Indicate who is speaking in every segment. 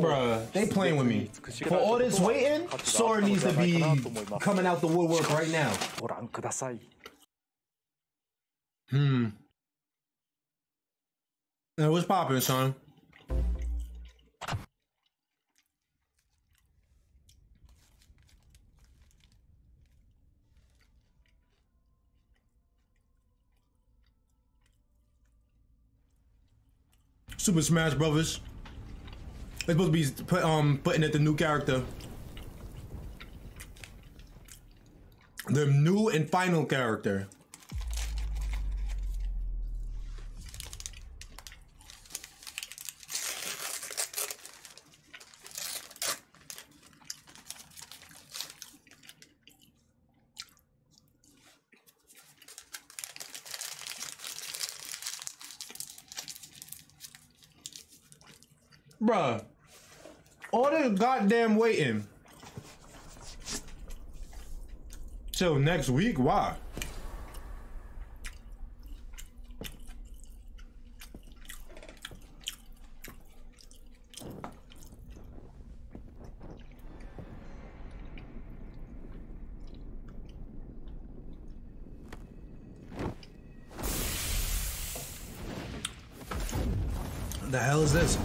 Speaker 1: Bruh, they playing with me. For all this waiting, Sora needs to be coming out the woodwork right now. Hmm. Now, what's popping, son? Super Smash Brothers. It's supposed to be put, um putting it the new character. The new and final character. Bruh. All this goddamn waiting. Till next week? Why? The hell is this?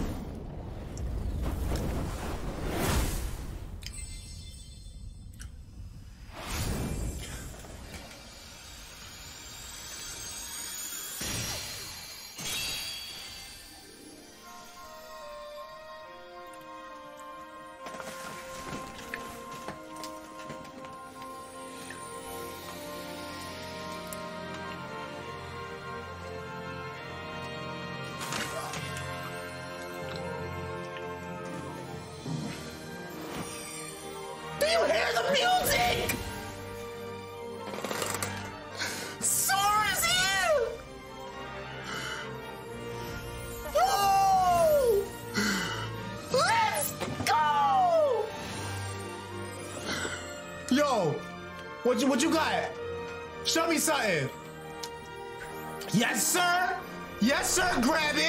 Speaker 1: Do you hear the music? Sora's here! Oh! Let's go! Yo, what you what you got? Show me something. Yes, sir. Yes, sir. Grab it.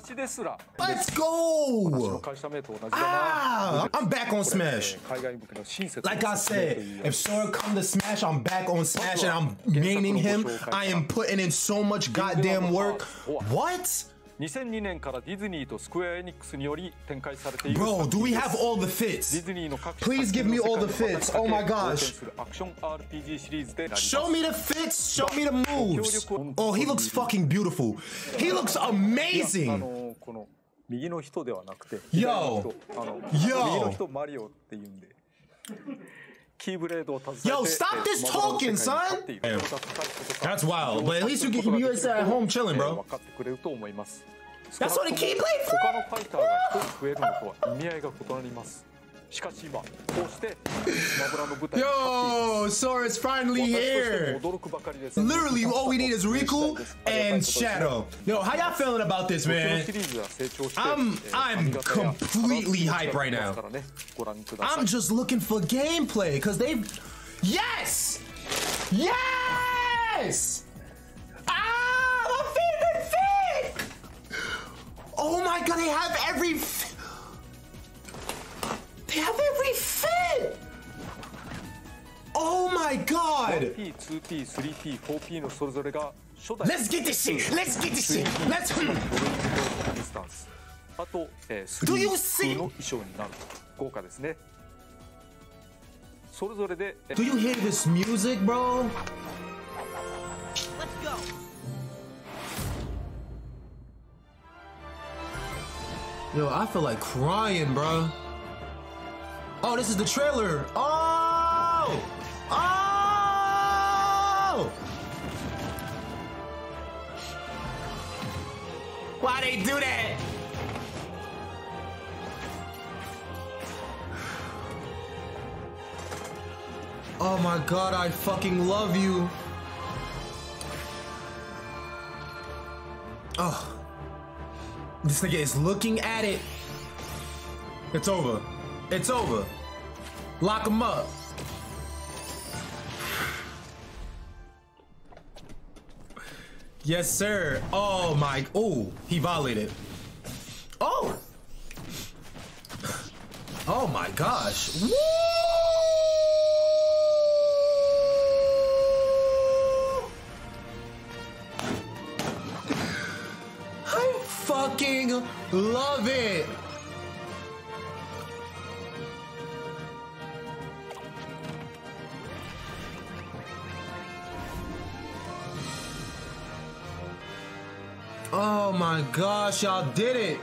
Speaker 2: 私ですら
Speaker 1: Let's
Speaker 2: 私の
Speaker 1: go!
Speaker 2: 会社名と同じだな
Speaker 1: Ah! I'm back on
Speaker 2: これ
Speaker 1: Smash.
Speaker 2: えー海外向けの親切
Speaker 1: Like I
Speaker 2: と
Speaker 1: said,
Speaker 2: いう
Speaker 1: if Sora come to Smash, I'm back on Smash and I'm maining him. I am putting in so much goddamn work. What?
Speaker 2: 2002年からディズニーとスクエア・エニックスにより展開されている
Speaker 1: Bro,
Speaker 2: 作
Speaker 1: do
Speaker 2: 品
Speaker 1: we have all the
Speaker 2: デ
Speaker 1: fits?
Speaker 2: ィズニーの各
Speaker 1: Please give me all the fits. Oh my gosh.
Speaker 2: アクション RPG シリーズで
Speaker 1: Show me the fits, show me the moves. Oh, he looks fucking beautiful. He looks
Speaker 2: いやあ
Speaker 1: amazing.
Speaker 2: のこの右の人ではなくて
Speaker 1: Yo.
Speaker 2: あの
Speaker 1: Yo.
Speaker 2: 右の人マリオっていうんでキーブレードを携えて
Speaker 1: Yo, stop this talking, son. That's wild, but at least you get- you guys at home chilling, bro. That's what the Keyblade for.
Speaker 2: 他のファイターが一つ増えるのとは意味合いが異なります しかし今こうしてスマブラの舞台に
Speaker 1: Yo, Sora's finally
Speaker 2: 立っている
Speaker 1: here.
Speaker 2: 私としても驚くばかりです
Speaker 1: Literally, all we need is Riku and Shadow. Yo, how y'all feeling about this,
Speaker 2: もちろん
Speaker 1: man?
Speaker 2: シリーズは成長して
Speaker 1: I'm-
Speaker 2: えー
Speaker 1: I'm
Speaker 2: 髪型や
Speaker 1: completely hype right now.
Speaker 2: からねご覧ください
Speaker 1: I'm just looking for gameplay because they. Yes! Yes! Ah, my favorite fit! Oh my god, they have every.
Speaker 2: 1P、2P、3P、4P のそれぞれが初代
Speaker 1: Let's get this shit! Let's get this shit! Let's.
Speaker 2: ドロイングディスタンスあと、えー、
Speaker 1: Do you
Speaker 2: 3
Speaker 1: see-
Speaker 2: の衣装になる豪華ですねそれぞれでえ
Speaker 1: Do you hear this music, bro?
Speaker 3: Let's go.
Speaker 1: Yo, I feel like crying, bro. Oh, this is the trailer. Oh! Oh! Why they do that? Oh my god, I fucking love you. Oh. This nigga is looking at it. It's over. It's over. Lock him up. Yes, sir. Oh my. Oh, he violated. Oh. Oh my gosh. Woo! I fucking love it. Oh my gosh, y'all did it.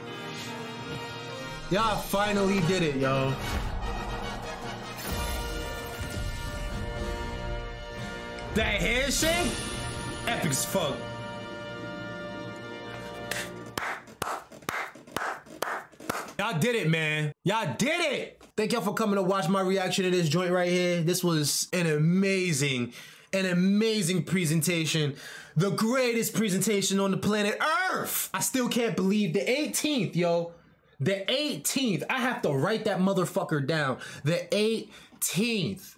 Speaker 1: Y'all finally did it, yo. That handshake? Epic as fuck. Y'all did it, man. Y'all did it. Thank y'all for coming to watch my reaction to this joint right here. This was an amazing, an amazing presentation. The greatest presentation on the planet Earth. I still can't believe the 18th, yo. The 18th. I have to write that motherfucker down. The 18th.